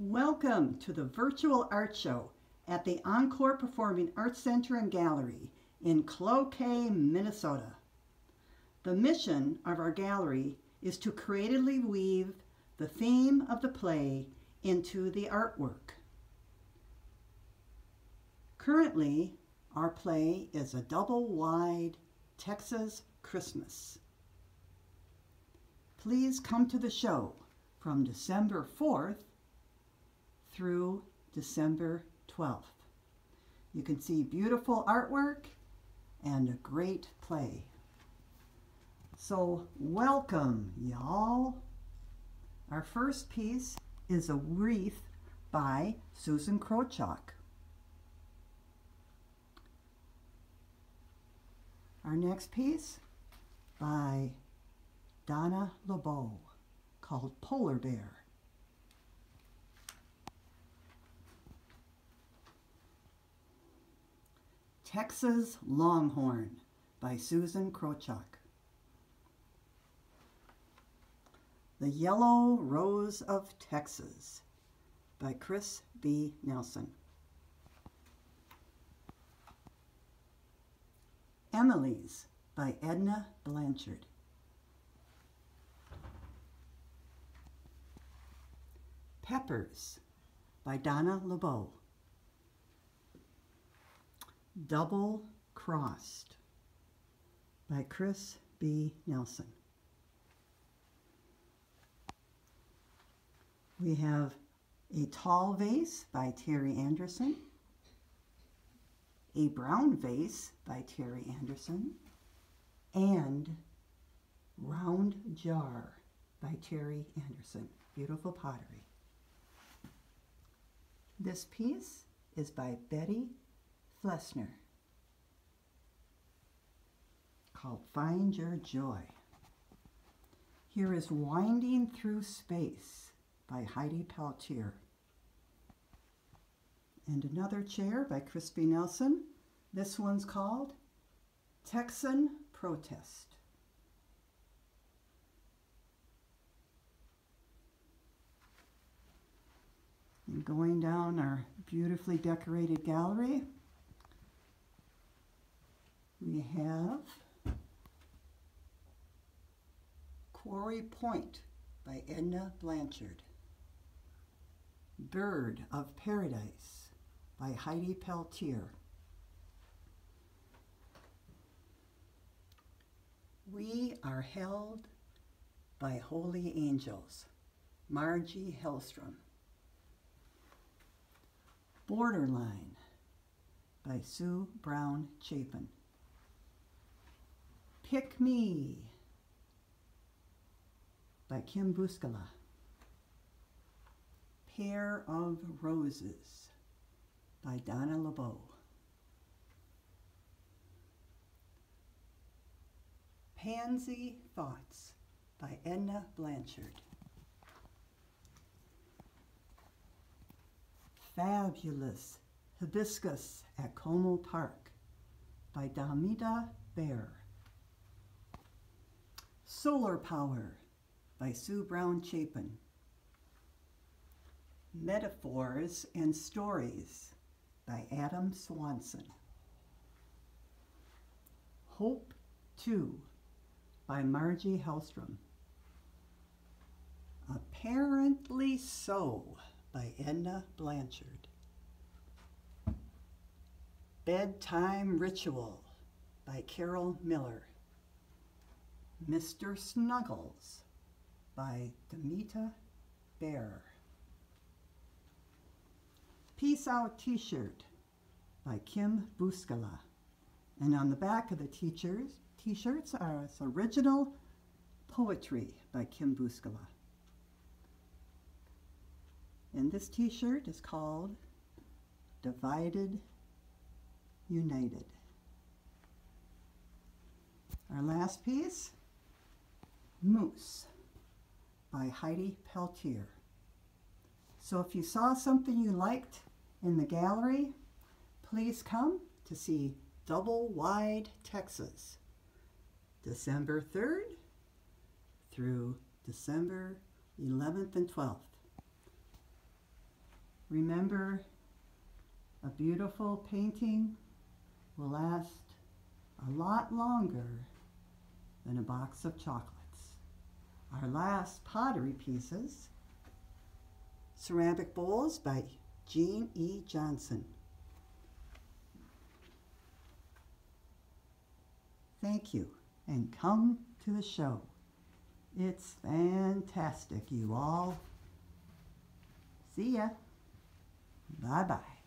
Welcome to the virtual art show at the Encore Performing Arts Center and Gallery in Cloquet, Minnesota. The mission of our gallery is to creatively weave the theme of the play into the artwork. Currently, our play is a double wide Texas Christmas. Please come to the show from December 4th through December 12th. You can see beautiful artwork and a great play. So welcome, y'all. Our first piece is a wreath by Susan Krochak. Our next piece by Donna LeBeau called Polar Bear. Texas Longhorn by Susan Krochak. The Yellow Rose of Texas by Kris B. Nelson. Emily's by Edna Blanchard. Peppers by Donna LeBeau. Double Crossed by Kris B. Nelson. We have A Tall Vase by Terry Anderson, A Brown Vase by Terry Anderson, and Round Jar by Terry Anderson. Beautiful pottery. This piece is by Betty Flessner called Find Your Joy. Here is Winding Through Space by Heidi Peltier. And another chair by Kris B. Nelson. This one's called Texan Protest. And going down our beautifully decorated gallery, we have Quarry Point by Edna Blanchard. Bird of Paradise by Heidi Peltier. We are held by holy angels. Margie Hellstrom. Borderline by Sue Brown Chapin. Pick Me by Kim Buskala. Pair of Roses by Donna LeBeau. Pansy Thoughts by Edna Blanchard. Fabulous Hibiscus at Como Park by Damita Bear. Solar Power by Sue Brown Chapin. Metaphors and Stories by Adam Swanson. Hope 2 by Margie Hellstrom. Apparently So by Edna Blanchard. Bedtime Ritual by Carol Miller. Mr. Snuggles by Demita Bear. Peace Out T-shirt by Kim Buskala. And on the back of the t-shirts, t-shirts are its original poetry by Kim Buskala. And this t-shirt is called Divided United. Our last piece Moose by Heidi Peltier. So if you saw something you liked in the gallery, please come to see Double Wide Texas, December 3rd through December 11th and 12th. remember a beautiful painting will last a lot longer than a box of chocolates. Our last pottery pieces, ceramic bowls by Jean E. Johnson. Thank you and come to the show. It's fantastic, you all. See ya. Bye bye.